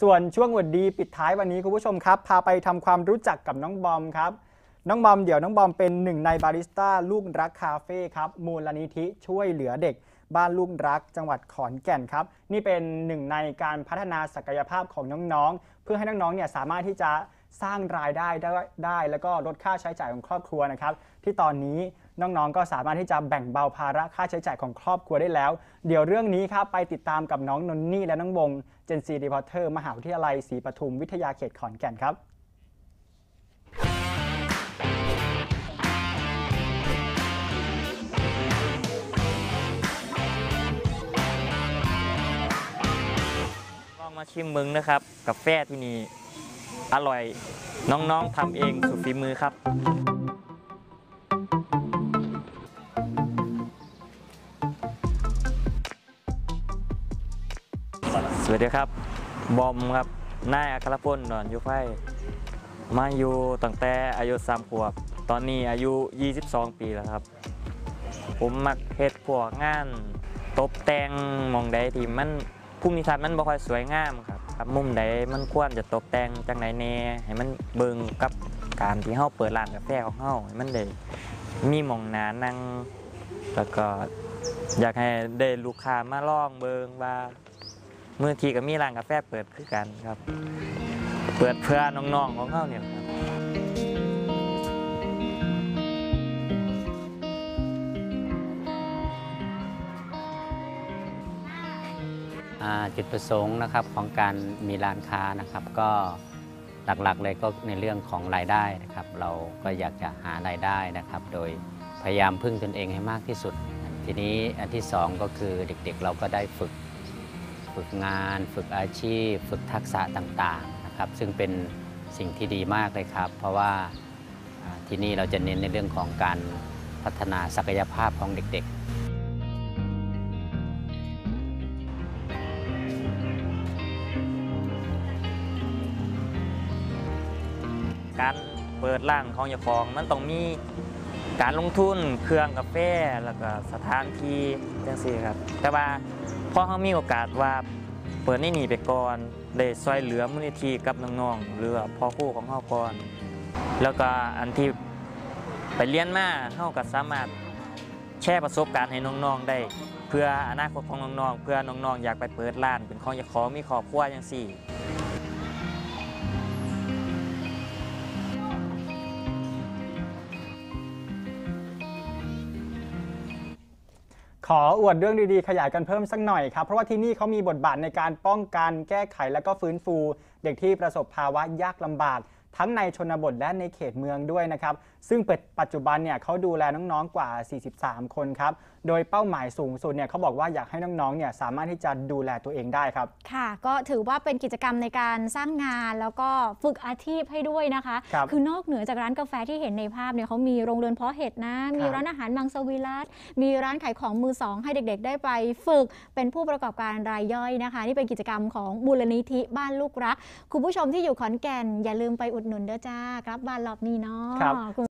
ส่วนช่วงอวดดีปิดท้ายวันนี้คุณผู้ชมครับ พาไปทำความรู้จักกับน้องบอมครับ น้องบอมเดี๋ยวน้องบอมเป็นหนึ่งในบาริสต้าลูกรักคาเฟ่ครับมูลนิธิช่วยเหลือเด็ก บ้านลูกรักจังหวัดขอนแก่นครับ นี่เป็นหนึ่งในการพัฒนาศักยภาพของน้องๆ เพื่อให้น้องๆเนี่ยสามารถที่จะ สร้างรายได้ได้ได้ แล้วก็ลดค่าใช้จ่ายของครอบครัวนะครับ ที่ตอนนี้น้องๆ ก็สามารถที่จะแบ่งเบาภาระค่าใช้จ่ายของครอบครัวได้แล้ว เดี๋ยวเรื่องนี้ครับไปติดตามกับน้องนนนี่และน้องวงเจนซีรีพอร์เตอร์มหาวิทยาลัยศรีปทุมวิทยาเขตขอนแก่นครับลองมาชิมมึงนะครับกาแฟที่นี่ อร่อยน้องๆทำเองสุดฝีมือครับ สวัสดีครับ บอมครับนายอัครพลนอนอยู่ไฟมาอยู่ตั้งแต่อายุ3ขวบ ตอนนี้อายุ 22 ปีแล้วครับ ผมมักเฮ็ดพวกงานตกแต่งมองใดที่มันภูมิทัศน์มันบ่ค่อยสวยงามครับ ครับมุมใดมันควรจะตกแต่งจังไหนแน่ให้มันเบิ่งกับการที่เฮาเปิดร้านกาแฟของเฮาให้มันได้มีหมองหนานั่งแล้วก็อยากให้ได้ลูกค้ามาลองเบิงว่าเมื่อทีก็มีร้านกาแฟเปิดคือกันครับ เปิดเพื่อน้องๆของเขาเนี่ย จุดประสงค์นะครับของการมีร้านค้านะครับ ก็หลักๆเลยก็ในเรื่องของรายได้นะครับ เราก็อยากจะหารายได้นะครับ โดยพยายามพึ่งตนเองให้มากที่สุด ทีนี้อันที่สองก็คือเด็กๆเราก็ได้ฝึกฝึกงาน ฝึกอาชีพ ฝึกทักษะต่างๆนะครับ ซึ่งเป็นสิ่งที่ดีมากเลยครับ เพราะว่าที่นี่เราจะเน้นในเรื่องของการพัฒนาศักยภาพของเด็กๆ การเปิดร้านของเจ้าของมันต้องมีการลงทุนเครื่องกาแฟแล้วก็สถานที่จังซี่ครับ แต่ว่าพอเขามีโอกาสว่าเปิดนี่หนีไปก่อนได้ซอยเหลือมูลนิธิกับน้องๆหรือพ่อคู่ของเฮาก่อน แล้วก็อันที่ไปเรียนมาเฮาก็สามารถแชร์ประสบการณ์ให้น้องๆได้ เพื่ออนาคตของน้องๆเพื่อน้องๆอยากไปเปิดร้านเป็นของเจ้าของมีครอบครัวจังซี่ ขออวดเรื่องดีๆ ขยายกันเพิ่มสักหน่อยครับ เพราะว่าที่นี่เขามีบทบาทในการป้องกันแก้ไขและก็ฟื้นฟู เด็กที่ประสบภาวะยากลำบาก ทั้งในชนบทและในเขตเมืองด้วยนะครับ ซึ่งปัจจุบันเนี่ยเขาดูแลน้องๆกว่า 43 คนครับ โดยเป้าหมายสูงสุดเนี่ยเขาบอกว่าอยากให้น้องๆเนี่ยสามารถที่จะดูแลตัวเองได้ครับ ค่ะ ก็ถือว่าเป็นกิจกรรมในการสร้างงานแล้วก็ฝึกอาชีพให้ด้วยนะคะครับอนอกเหนือจากร้านกาแฟที่เห็นในภาพเนี่ยเขามีโรงเรือนเพาะเห็ดนะ มีร้านอาหารมังสวิรัตมีร้านขายของมือสองให้เด็ก ๆ ได้ไปฝึกเป็นผู้ประกอบการรายย่อยนะคะ นี่เป็นกิจกรรมของมูลนิธิบ้านลูกรัก คุณผู้ชมที่อยู่ขอนแก่นอย่าลืมไปอุดหนุนเด้อจ้ากลับบ้านรอบนี้เนาะครับคุณ